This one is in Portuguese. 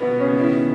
Música